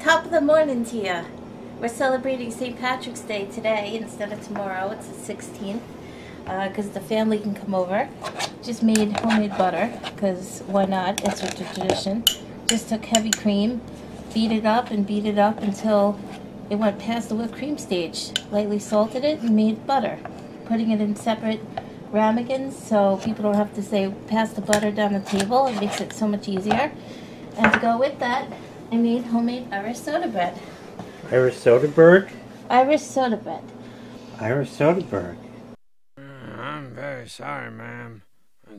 Top of the morning to you. We're celebrating St. Patrick's Day today instead of tomorrow. It's the 16th because uh, the family can come over. Just made homemade butter because why not? It's a tradition. Just took heavy cream, beat it up and beat it up until it went past the whipped cream stage. Lightly salted it and made butter. Putting it in separate ramekins so people don't have to say pass the butter down the table. It makes it so much easier. And to go with that, I made homemade Irish soda bread. Irish Soderberg? Irish soda bread. Irish Soderberg. Mm, I'm very sorry, ma'am.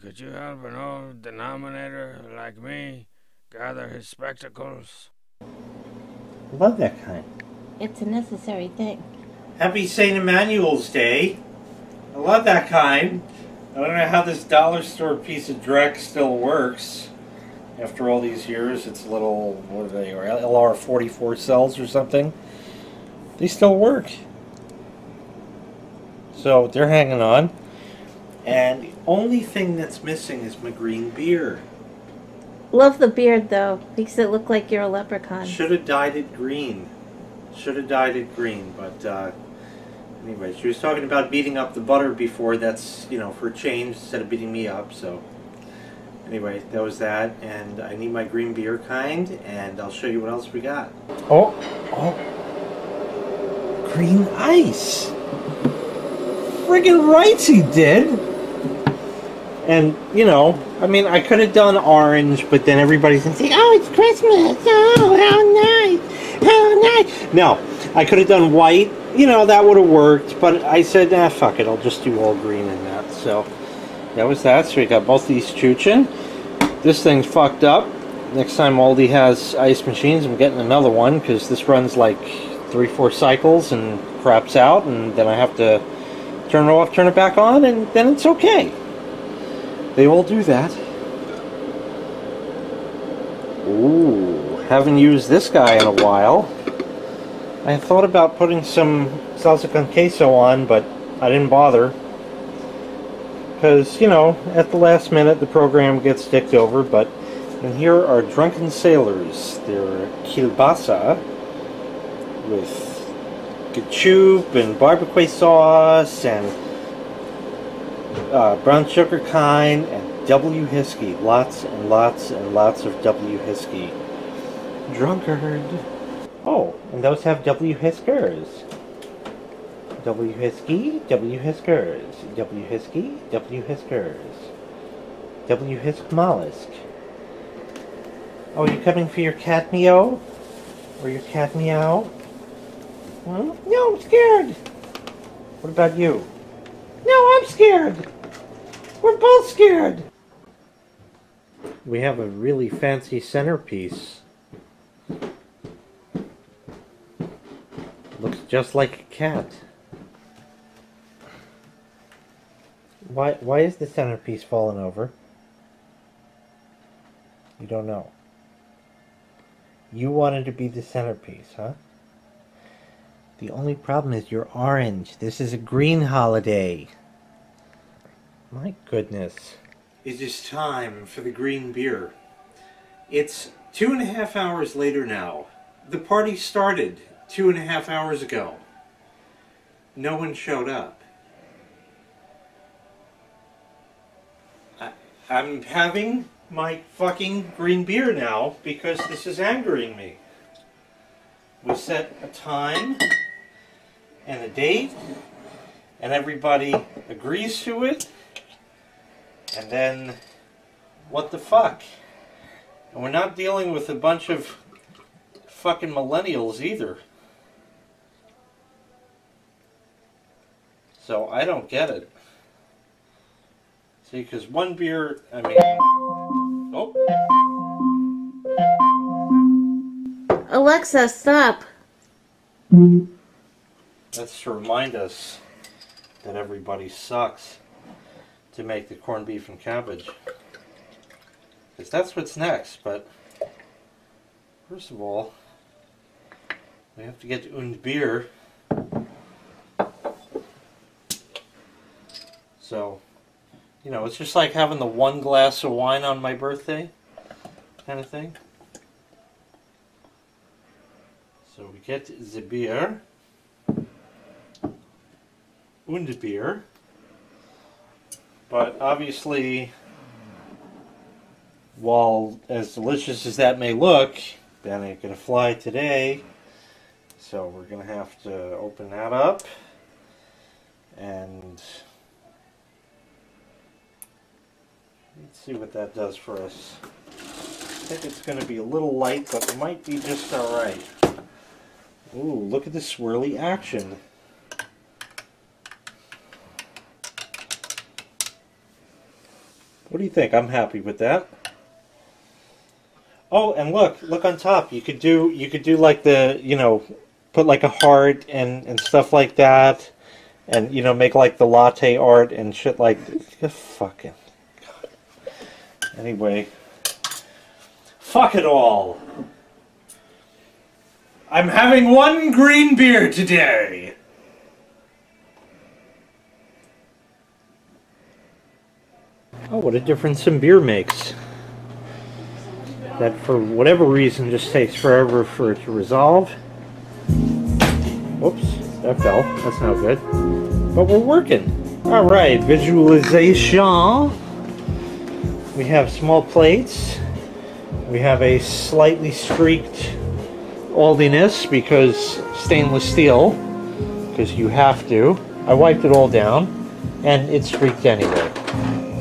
Could you help an old denominator like me gather his spectacles? Love that kind. It's a necessary thing. Happy St. Emmanuel's Day. I love that kind. I don't know how this dollar store piece of dreck still works. After all these years, it's a little, what are they, LR44 cells or something. They still work. So they're hanging on. And the only thing that's missing is my green beard. Love the beard though. Makes it look like you're a leprechaun. Should have dyed it green. Should have dyed it green, but uh, anyway, she was talking about beating up the butter before. That's you know for change instead of beating me up. So anyway, that was that, and I need my green beer kind, and I'll show you what else we got. Oh, oh, green ice. Friggin' rights he did. And, you know, I mean, I could have done orange, but then everybody's going to say, oh, it's Christmas. Oh, how nice. How nice. No, I could have done white. You know, that would have worked. But I said, ah, fuck it. I'll just do all green in that. So that was that. So we got both these chuchin. This thing's fucked up. Next time Aldi has ice machines, I'm getting another one because this runs like three, four cycles and craps out. And then I have to turn it off, turn it back on, and then it's okay. They all do that. Ooh, haven't used this guy in a while. I thought about putting some salsa con queso on, but I didn't bother. Because, you know, at the last minute the program gets dicked over, but and here are Drunken Sailors. They're kielbasa with ketchup and barbecue sauce and uh, brown sugar kind, and W. Hiskey. Lots and lots and lots of W. Hiskey. Drunkard. Oh, and those have W. Hiskers. W. Hiskey, W. Hiskers. W. Hiskey, W. Hiskers. W. Hisk mollusk. Oh, you coming for your cat meow? Or your cat meow? Hmm? No, I'm scared. What about you? No, I'm scared. We're both scared. We have a really fancy centerpiece. Looks just like a cat. Why why is the centerpiece falling over? You don't know. You wanted to be the centerpiece, huh? The only problem is you're orange. This is a green holiday. My goodness. It is time for the green beer. It's two and a half hours later now. The party started two and a half hours ago. No one showed up. I'm having my fucking green beer now because this is angering me. We set a time and a date and everybody agrees to it and then what the fuck? And we're not dealing with a bunch of fucking millennials either. So I don't get it see because one beer I mean oh Alexa stop that's to remind us that everybody sucks to make the corned beef and cabbage. Because that's what's next, but first of all, we have to get und beer. So, you know, it's just like having the one glass of wine on my birthday kind of thing. So we get the beer. Und beer. But obviously, while as delicious as that may look, that ain't gonna fly today. So we're gonna have to open that up and let's see what that does for us. I think it's gonna be a little light, but it might be just alright. Ooh, look at the swirly action. What do you think? I'm happy with that. Oh, and look, look on top. You could do you could do like the, you know, put like a heart and and stuff like that and you know make like the latte art and shit like fucking. Anyway, fuck it all. I'm having one green beer today. Oh, what a difference some beer makes. That for whatever reason just takes forever for it to resolve. Whoops, that fell. That's not good. But we're working. Alright, visualization. We have small plates. We have a slightly streaked aldiness because stainless steel. Because you have to. I wiped it all down. And it's streaked anyway.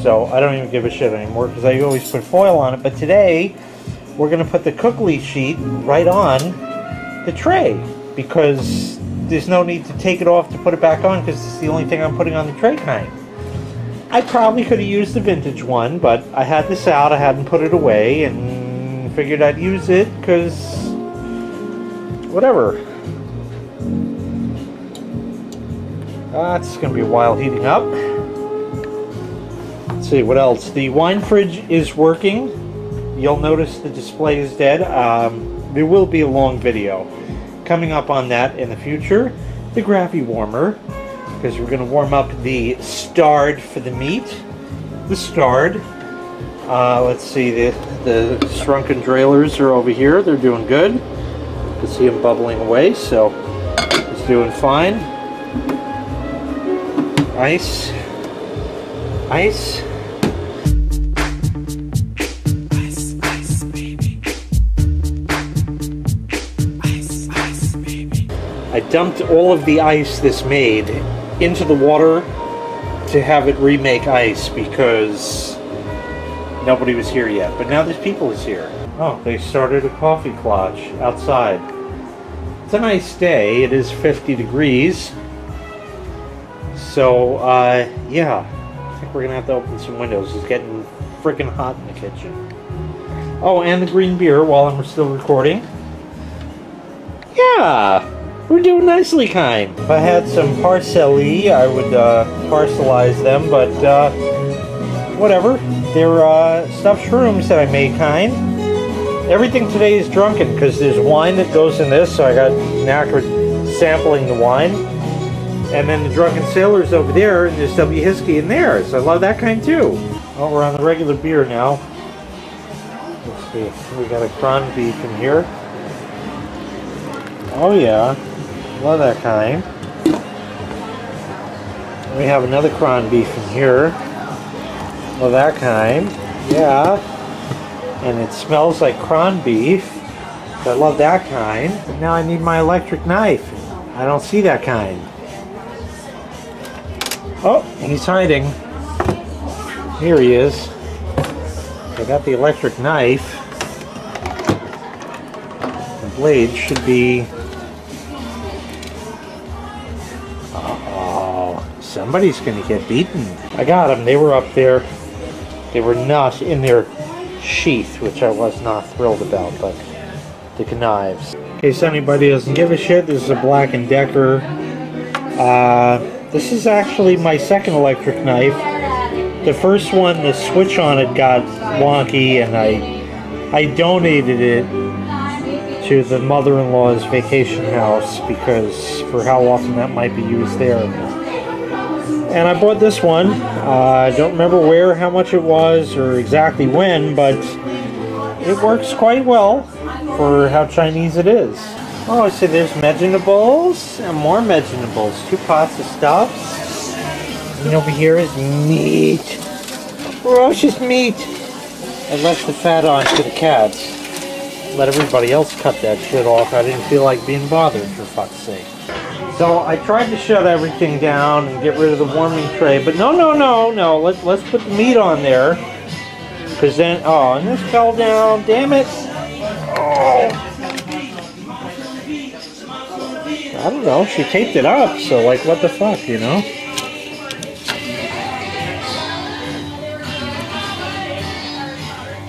So I don't even give a shit anymore because I always put foil on it. But today, we're going to put the cookie sheet right on the tray because there's no need to take it off to put it back on because it's the only thing I'm putting on the tray kind. I probably could have used the vintage one, but I had this out, I hadn't put it away, and figured I'd use it because whatever. That's going to be a while heating up. Let's see, what else? The wine fridge is working. You'll notice the display is dead. Um, there will be a long video coming up on that in the future. The gravity warmer, because we're going to warm up the stard for the meat. The stard. Uh, let's see, the, the shrunken drailers are over here. They're doing good. You can see them bubbling away, so it's doing fine. Ice. Ice. I dumped all of the ice this made into the water to have it remake ice because nobody was here yet. But now this people is here. Oh, they started a coffee clutch outside. It's a nice day. It is 50 degrees. So, uh, yeah. I think we're going to have to open some windows. It's getting freaking hot in the kitchen. Oh, and the green beer while I'm still recording. Yeah! We're doing nicely, kind. If I had some parsley, I would uh, parcelize them, but uh, whatever. They're uh, stuffed shrooms that I made, kind. Everything today is drunken because there's wine that goes in this, so I got knackered sampling the wine. And then the Drunken Sailor's over there, and there's W. Hiskey in there, so I love that kind too. Oh, we're on the regular beer now. Let's see, we got a Kron beef in here. Oh yeah, love that kind. We have another Kron beef in here. Love that kind. Yeah. And it smells like Kron beef. I love that kind. Now I need my electric knife. I don't see that kind. Oh, he's hiding. Here he is. I got the electric knife. The blade should be somebody's going to get beaten. I got them. They were up there. They were not in their sheath, which I was not thrilled about, but the knives. In case anybody doesn't give a shit, this is a Black & Decker. Uh, this is actually my second electric knife. The first one, the switch on it got wonky, and I, I donated it to the mother-in-law's vacation house because for how often that might be used there. And I bought this one. Uh, I don't remember where, how much it was, or exactly when, but it works quite well. for how Chinese it is. Oh, see there's vegetables and more vegetables. Two pots of stuffs. And over here is meat. Ferocious meat. I left the fat on to the cats. Let everybody else cut that shit off. I didn't feel like being bothered, for fuck's sake. So I tried to shut everything down and get rid of the warming tray, but no, no, no, no. Let's let's put the meat on there. Because then, oh, and this fell down. Damn it. Oh. I don't know. She taped it up, so like, what the fuck, you know?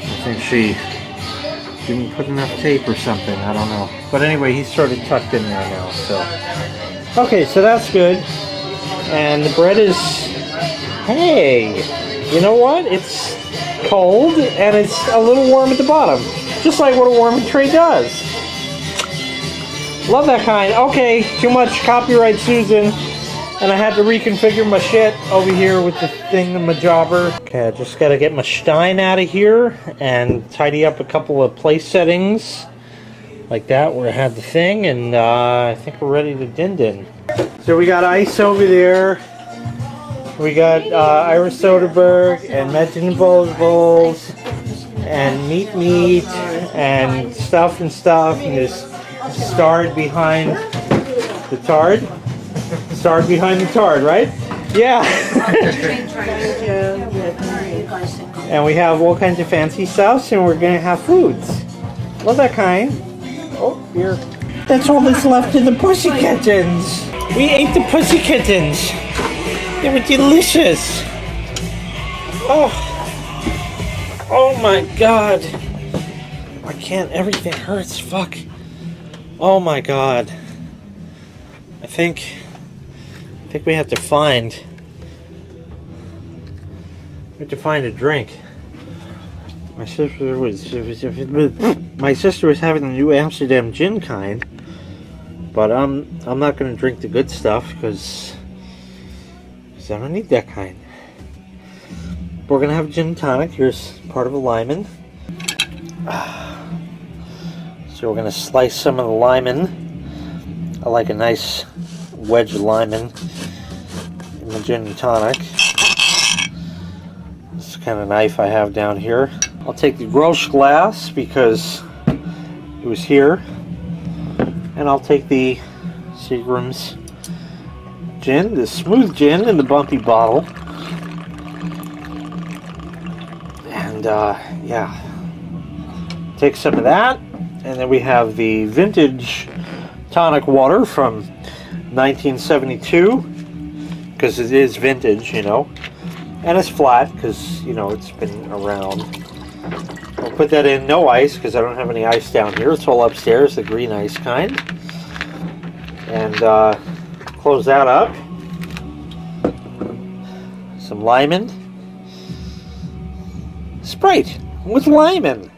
I think she didn't put enough tape or something. I don't know. But anyway, he's sort of tucked in there now, so. Okay, so that's good. And the bread is. Hey! You know what? It's cold and it's a little warm at the bottom. Just like what a warming tray does. Love that kind. Okay, too much copyright Susan. And I had to reconfigure my shit over here with the thing, my jobber. Okay, I just gotta get my Stein out of here and tidy up a couple of place settings like that where I had the thing and uh, I think we're ready to din din. So we got ice over there. We got uh, Iris Soderbergh and Medicine Bowls and Meat Meat and stuff and stuff and this starred behind the tard. Starred behind the tard, right? Yeah. and we have all kinds of fancy stuff and we're gonna have foods. Love that kind. Oh, here. That's all that's left in the pussy kittens. We ate the pussy kittens. They were delicious. Oh. Oh my god. I can't. Everything hurts. Fuck. Oh my god. I think. I think we have to find. We have to find a drink. My sister was. My sister was having the New Amsterdam gin kind. But I'm I'm not gonna drink the good stuff because I don't need that kind. We're gonna have gin tonic. Here's part of a lemon. So we're gonna slice some of the lemon. I like a nice wedge of lemon in the gin tonic. This kind of knife I have down here. I'll take the Grolsch glass because it was here. And I'll take the Seagram's gin, the smooth gin in the bumpy bottle. And uh, yeah, take some of that. And then we have the vintage tonic water from 1972 because it is vintage, you know. And it's flat because, you know, it's been around. I'll put that in no ice because I don't have any ice down here. It's all upstairs, the green ice kind. And uh, close that up. Some lemon. Sprite with lemon.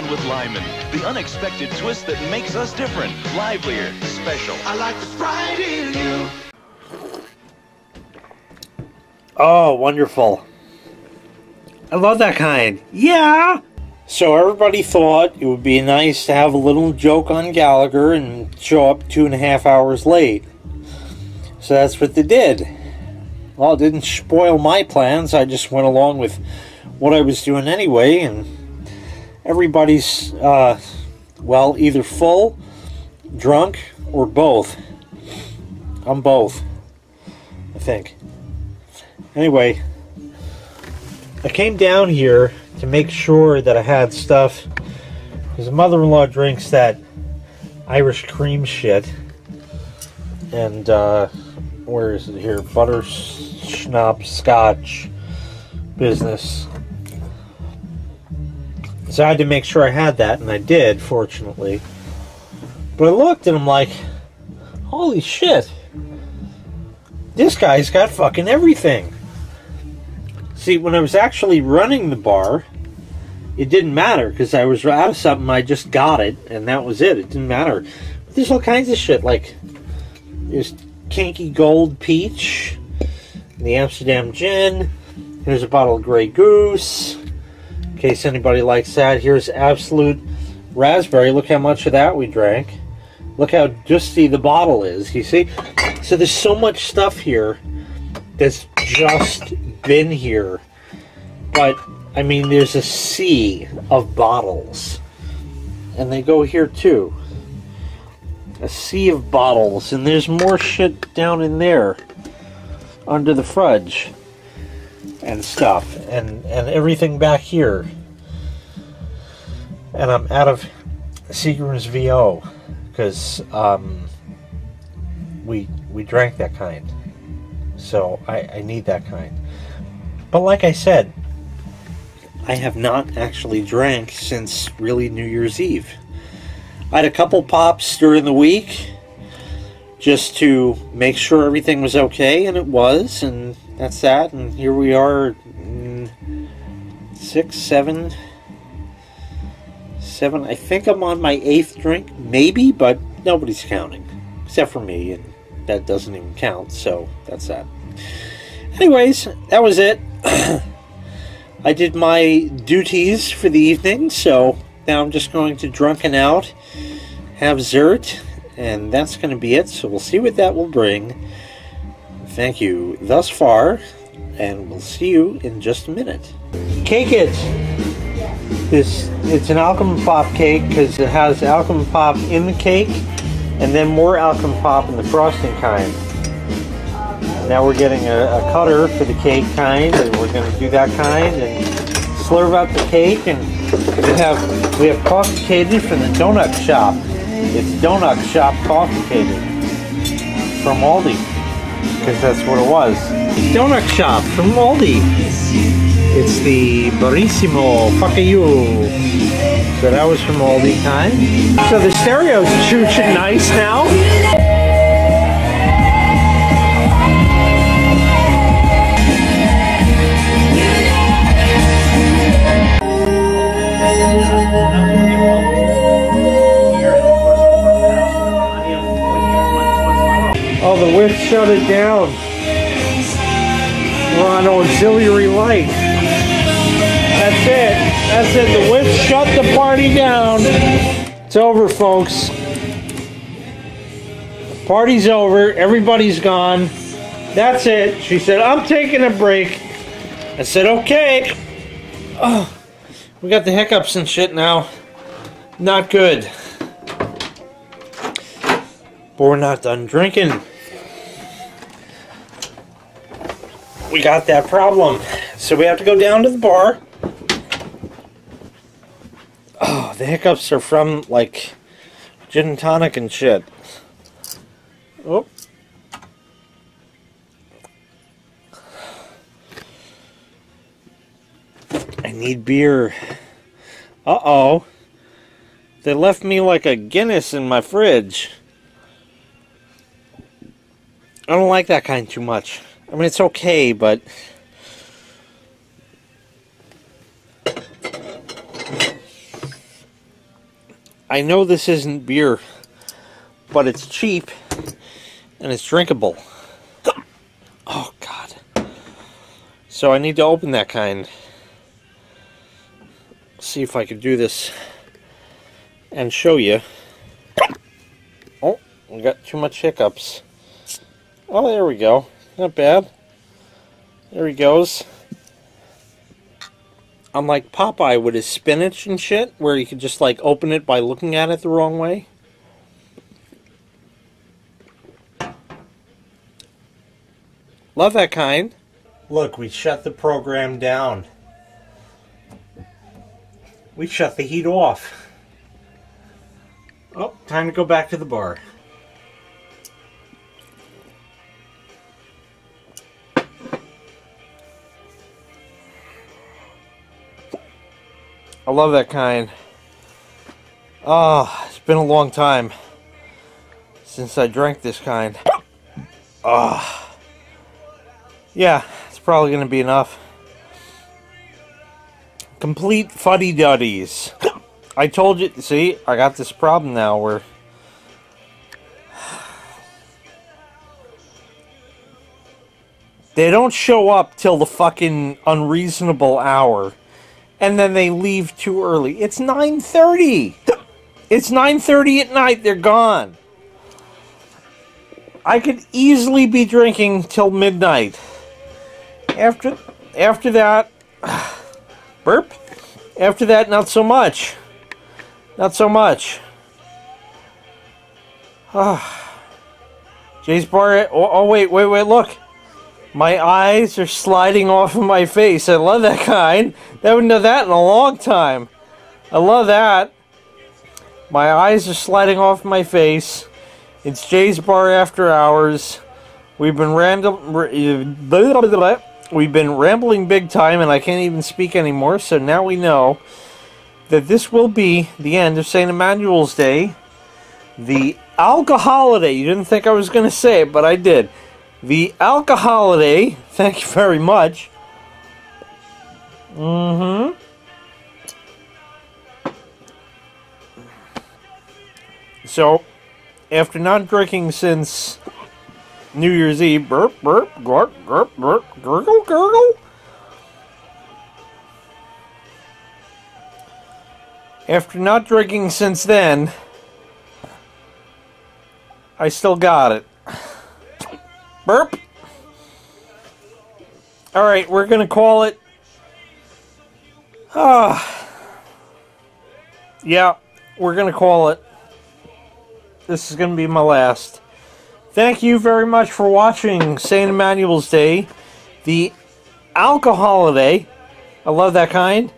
The one with Lyman. The unexpected twist that makes us different, livelier, special. I like the sprite in you. Oh, wonderful. I love that kind. Yeah! So everybody thought it would be nice to have a little joke on Gallagher and show up two and a half hours late. So that's what they did. Well, it didn't spoil my plans. I just went along with what I was doing anyway, and everybody's, uh, well, either full, drunk, or both. I'm both, I think. Anyway, I came down here to make sure that I had stuff because mother-in-law drinks that Irish cream shit and uh, where is it here butter schnapps scotch business so I had to make sure I had that and I did fortunately but I looked and I'm like holy shit this guy's got fucking everything See, when I was actually running the bar, it didn't matter because I was out of something. I just got it, and that was it. It didn't matter there's all kinds of shit. Like there's Kinky Gold Peach, the Amsterdam Gin. Here's a bottle of Grey Goose. Case anybody likes that. Here's Absolut Raspberry. Look how much of that we drank. Look how dusty the bottle is. You see? So there's so much stuff here that's just been here. But I mean, there's a sea of bottles, and they go here too a sea of bottles, and there's more shit down in there under the fudge and stuff, and and everything back here. And I'm out of Seagram's VO because um, we we drank that kind, so I, I need that kind. But like I said, I have not actually drank since really New Year's Eve. I had a couple pops during the week just to make sure everything was okay, and it was, and that's that. And here we are, six, seven, seven. I think I'm on my eighth drink, maybe, but nobody's counting except for me, and that doesn't even count. So that's that. Anyways, that was it. I did my duties for the evening, so now I'm just going to drunken out, have Zert, and that's going to be it. So we'll see what that will bring. Thank you thus far, and we'll see you in just a minute. Cake it! This it's an alchemy pop cake because it has alchemy pop in the cake, and then more alchemy pop in the frosting kind. Now we're getting a, a cutter for the cake kind, and we're going to do that kind and slurve out the cake and we have we have coffee Coffeecated from the donut shop. It's donut shop Coffeecated from Aldi because that's what it was. Donut shop from Aldi. It's the Barissimo Fuck you. So that was from Aldi time. So the stereo's chooching nice now. Shut it down. We're on auxiliary light. That's it. That's it. The whip shut the party down. It's over, folks. Party's over. Everybody's gone. That's it. She said, I'm taking a break. I said, okay. Oh, we got the hiccups and shit now. Not good. But we're not done drinking. We got that problem. So we have to go down to the bar. Oh, the hiccups are from like gin and tonic and shit. Oh. I need beer. Uh oh. They left me like a Guinness in my fridge. I don't like that kind too much. I mean, it's okay, but. I know this isn't beer, but it's cheap and it's drinkable. Oh, God. So I need to open that kind. See if I can do this and show you. Oh, we got too much hiccups. Oh, there we go. Not bad. There he goes. Unlike Popeye with his spinach and shit, where you could just like open it by looking at it the wrong way. Love that kind. Look, we shut the program down. We shut the heat off. Oh, time to go back to the bar. I love that kind. Ah, oh, it's been a long time since I drank this kind. Ah. Oh. Yeah, it's probably going to be enough. Complete fuddy-duddies. I told you, see, I got this problem now where they don't show up till the fucking unreasonable hour and then they leave too early. It's 9:30. It's 9:30 at night. They're gone. I could easily be drinking till midnight. After after that burp. After that not so much. Not so much. Ah. Jay's bar. Oh, oh, wait, wait, wait! Look, my eyes are sliding off of my face. I love that kind. I haven't done that in a long time. I love that. My eyes are sliding off my face. It's Jay's bar after hours. We've been random. Uh, we've been rambling big time, and I can't even speak anymore. So now we know that this will be the end of St. Emmanuel's Day. The alcoholiday. You didn't think I was going to say it, but I did. The alcoholiday. Thank you very much. Mm-hmm. So, after not drinking since New Year's Eve, burp, burp, gurp, gurp, burp, gurgle, gurgle. After not drinking since then, I still got it. Burp. All right, we're going to call it. Ah. yeah, we're going to call it. This is going to be my last. Thank you very much for watching St. Emmanuel's Day, the alcoholiday. I love that kind.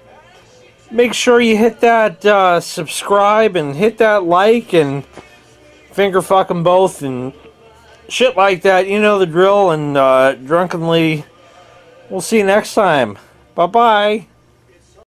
Make sure you hit that uh, subscribe and hit that like and finger fuck them both and shit like that. You know the drill. And uh, drunkenly, we'll see you next time. Bye bye.